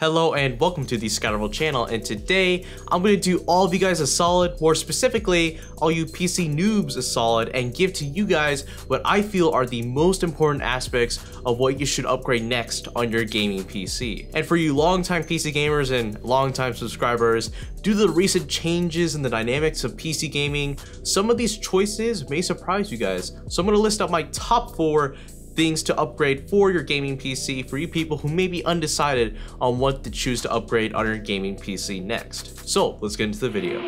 Hello and welcome to the ScatterVolt channel and today I'm going to do all of you guys a solid, more specifically all you PC noobs a solid and give to you guys what I feel are the most important aspects of what you should upgrade next on your gaming PC. And for you longtime PC gamers and longtime subscribers, due to the recent changes in the dynamics of PC gaming, some of these choices may surprise you guys. So I'm going to list out my top 4 things to upgrade for your gaming PC for you people who may be undecided on what to choose to upgrade on your gaming PC next. So let's get into the video.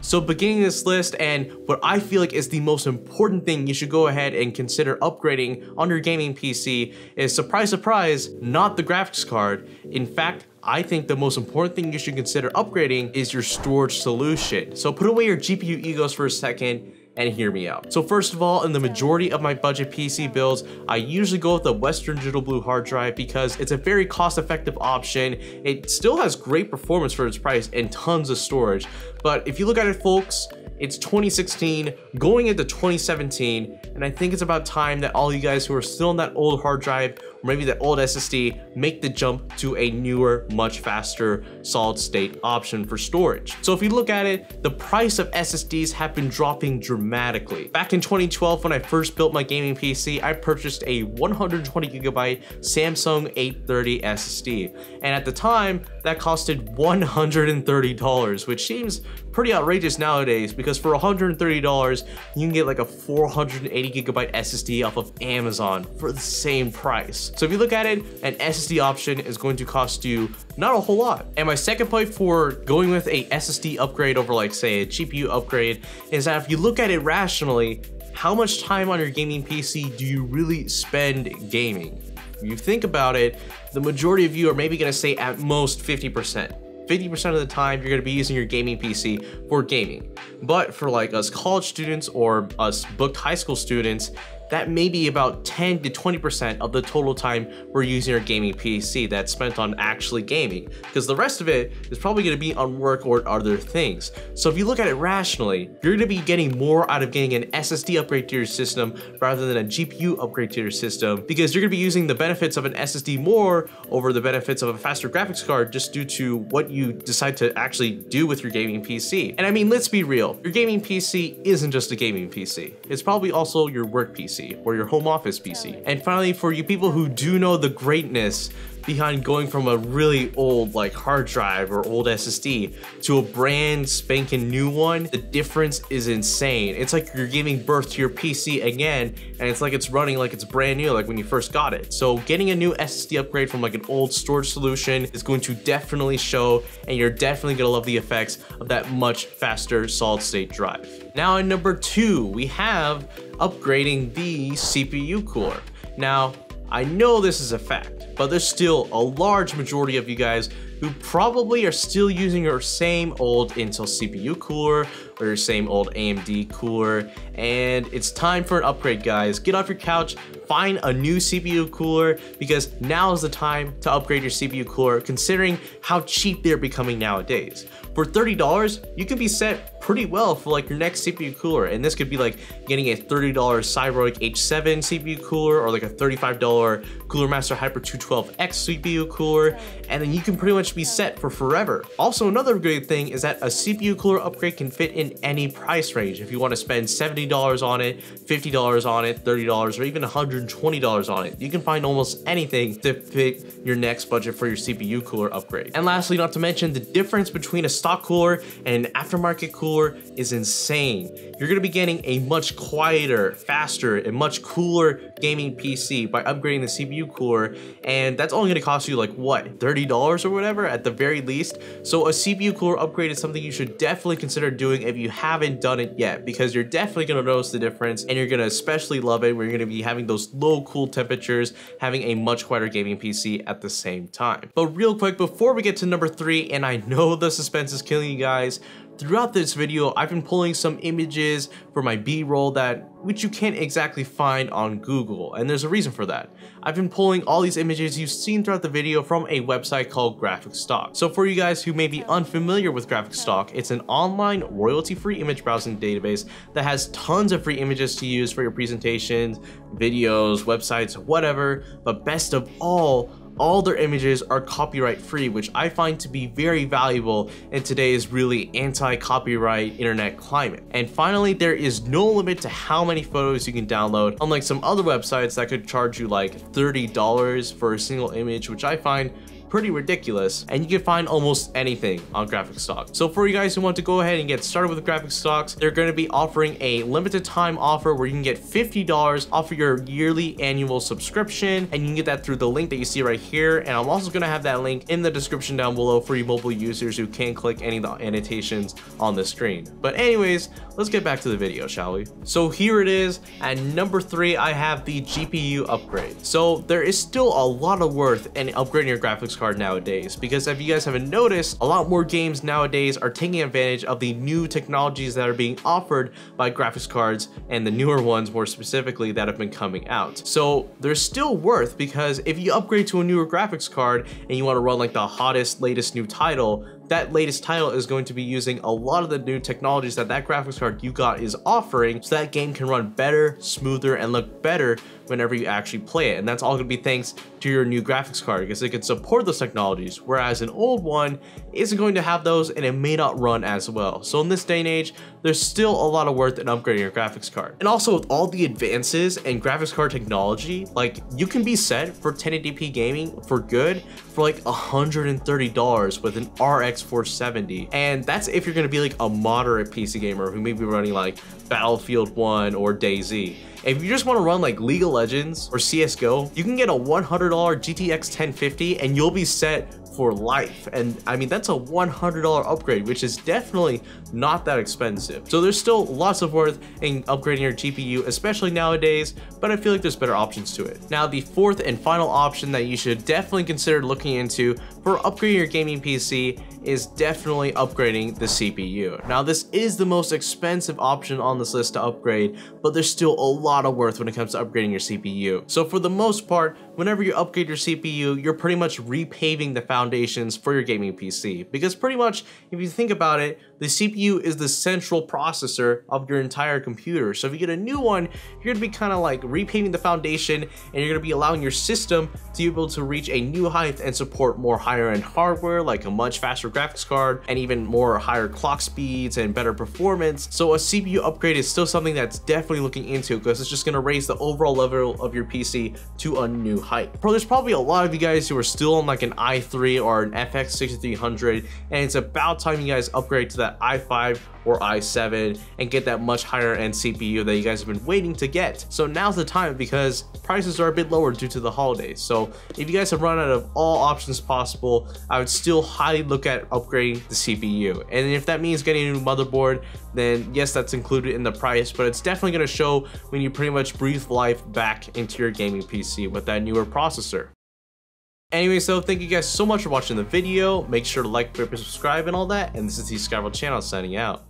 So beginning this list and what I feel like is the most important thing you should go ahead and consider upgrading on your gaming PC is surprise surprise, not the graphics card. In fact, I think the most important thing you should consider upgrading is your storage solution. So put away your GPU egos for a second and hear me out. So first of all, in the majority of my budget PC builds, I usually go with the Western Digital Blue hard drive because it's a very cost-effective option. It still has great performance for its price and tons of storage. But if you look at it, folks, it's 2016, going into 2017, and I think it's about time that all you guys who are still on that old hard drive maybe that old SSD make the jump to a newer, much faster solid state option for storage. So if you look at it, the price of SSDs have been dropping dramatically. Back in 2012, when I first built my gaming PC, I purchased a 120 gigabyte Samsung 830 SSD. And at the time, that costed $130, which seems pretty outrageous nowadays because for $130, you can get like a 480 gigabyte SSD off of Amazon for the same price. So if you look at it, an SSD option is going to cost you not a whole lot. And my second point for going with a SSD upgrade over like say a GPU upgrade is that if you look at it rationally, how much time on your gaming PC do you really spend gaming? If you think about it, the majority of you are maybe gonna say at most 50%. 50% of the time you're going to be using your gaming PC for gaming. But for like us college students or us booked high school students, that may be about 10 to 20% of the total time we're using our gaming PC that's spent on actually gaming, because the rest of it is probably going to be on work or other things. So if you look at it rationally, you're going to be getting more out of getting an SSD upgrade to your system rather than a GPU upgrade to your system, because you're going to be using the benefits of an SSD more over the benefits of a faster graphics card just due to what you decide to actually do with your gaming PC. And I mean, let's be real, your gaming PC isn't just a gaming PC. It's probably also your work PC. PC or your home office PC. And finally, for you people who do know the greatness behind going from a really old like hard drive or old SSD to a brand spanking new one, the difference is insane. It's like you're giving birth to your PC again and it's like it's running like it's brand new like when you first got it. So getting a new SSD upgrade from like an old storage solution is going to definitely show and you're definitely gonna love the effects of that much faster solid state drive. Now in number two, we have upgrading the CPU cooler. Now, I know this is a fact, but there's still a large majority of you guys who probably are still using your same old Intel CPU cooler or your same old AMD cooler and it's time for an upgrade guys. Get off your couch, find a new CPU cooler because now is the time to upgrade your CPU cooler considering how cheap they're becoming nowadays. For $30, you can be set pretty well for like your next CPU cooler and this could be like getting a $30 Cryorig H7 CPU cooler or like a $35 Cooler Master Hyper 212X CPU cooler and then you can pretty much be set for forever. Also another great thing is that a CPU cooler upgrade can fit in any price range. If you want to spend $70 on it, $50 on it, $30, or even $120 on it, you can find almost anything to fit your next budget for your CPU cooler upgrade. And lastly, not to mention, the difference between a stock cooler and an aftermarket cooler is insane. You're gonna be getting a much quieter, faster, and much cooler gaming PC by upgrading the CPU cooler, and that's only gonna cost you like, what, $30 or whatever at the very least? So a CPU cooler upgrade is something you should definitely consider doing if you haven't done it yet, because you're definitely gonna notice the difference, and you're gonna especially love it where you're gonna be having those low cool temperatures, having a much quieter gaming PC at the same time. But real quick, before we get to number three, and I know the suspense is killing you guys, throughout this video, I've been pulling some images for my B-roll that which you can't exactly find on Google, and there's a reason for that. I've been pulling all these images you've seen throughout the video from a website called GraphicStock. So for you guys who may be unfamiliar with GraphicStock, it's an online royalty-free image browsing database that has tons of free images to use for your presentations, videos, websites, whatever, but best of all, all their images are copyright free, which I find to be very valuable in today's really anti-copyright internet climate. And finally, there is no limit to how many photos you can download, unlike some other websites that could charge you like $30 for a single image, which I find pretty ridiculous, and you can find almost anything on GraphicStock. So for you guys who want to go ahead and get started with graphic stocks, they're going to be offering a limited time offer where you can get $50 off of your yearly annual subscription, and you can get that through the link that you see right here, and I'm also going to have that link in the description down below for you mobile users who can't click any of the annotations on the screen. But anyways, let's get back to the video, shall we? So here it is, at number three, I have the GPU upgrade. So there is still a lot of worth in upgrading your graphics card nowadays because if you guys haven't noticed, a lot more games nowadays are taking advantage of the new technologies that are being offered by graphics cards and the newer ones more specifically that have been coming out. So they're still worth because if you upgrade to a newer graphics card and you want to run like the hottest, latest new title, that latest title is going to be using a lot of the new technologies that that graphics card you got is offering so that game can run better, smoother, and look better whenever you actually play it. And that's all gonna be thanks to your new graphics card because it can support those technologies, whereas an old one isn't going to have those and it may not run as well. So in this day and age, there's still a lot of worth in upgrading your graphics card. And also with all the advances in graphics card technology, like you can be set for 1080p gaming for good for like $130 with an RX 470. And that's if you're gonna be like a moderate PC gamer who may be running like Battlefield 1 or DayZ. If you just want to run like League of Legends or CSGO, you can get a $100 GTX 1050 and you'll be set for life. And I mean, that's a $100 upgrade, which is definitely not that expensive. So there's still lots of worth in upgrading your GPU, especially nowadays, but I feel like there's better options to it. Now, the fourth and final option that you should definitely consider looking into for upgrading your gaming PC is definitely upgrading the CPU. Now this is the most expensive option on this list to upgrade, but there's still a lot of worth when it comes to upgrading your CPU. So for the most part, whenever you upgrade your CPU, you're pretty much repaving the foundations for your gaming PC. Because pretty much, if you think about it, the CPU is the central processor of your entire computer. So if you get a new one, you're gonna be kind of like repaving the foundation and you're gonna be allowing your system to be able to reach a new height and support more higher end hardware like a much faster graphics card and even more higher clock speeds and better performance. So a CPU upgrade is still something that's definitely looking into because it's just gonna raise the overall level of your PC to a new height. Bro, there's probably a lot of you guys who are still on like an i3 or an FX 6300 and it's about time you guys upgrade to that that i5 or i7 and get that much higher end CPU that you guys have been waiting to get. So now's the time because prices are a bit lower due to the holidays. So if you guys have run out of all options possible, I would still highly look at upgrading the CPU. And if that means getting a new motherboard, then yes, that's included in the price, but it's definitely gonna show when you pretty much breathe life back into your gaming PC with that newer processor. Anyway, so thank you guys so much for watching the video. Make sure to like, favorite, subscribe, and all that. And this is the ScatterVolt channel signing out.